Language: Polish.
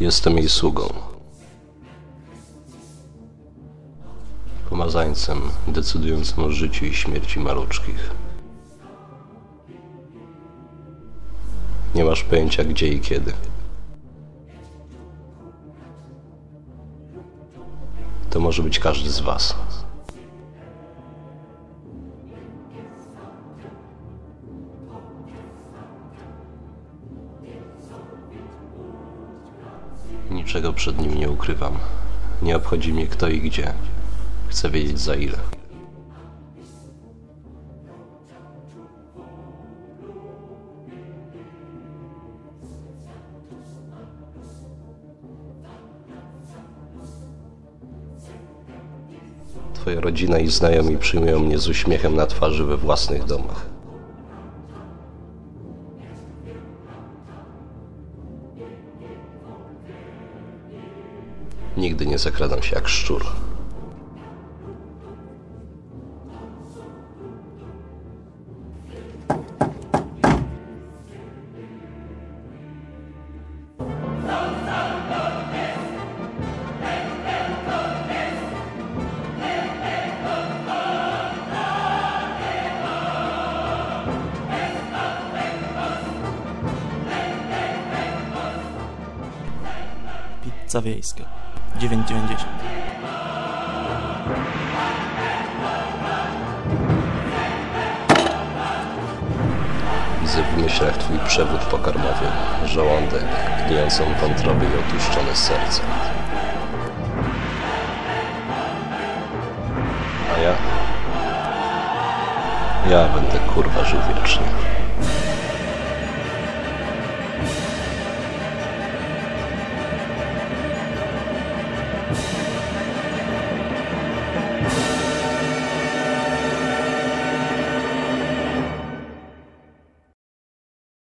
Jestem jej sługą. Pomazańcem decydującym o życiu i śmierci maluczkich. Nie masz pojęcia gdzie i kiedy. To może być każdy z was. Niczego przed nim nie ukrywam. Nie obchodzi mnie kto i gdzie. Chcę wiedzieć za ile. Twoja rodzina i znajomi przyjmują mnie z uśmiechem na twarzy we własnych domach. Nigdy nie zakradam się jak szczur. Pizza wiejska. 9,90. Widzę w myślach twój przewód pokarmowy, żołądek, gnijącą wątrobę i otuszczone serce. A ja? Ja będę kurwa żył wiecznie.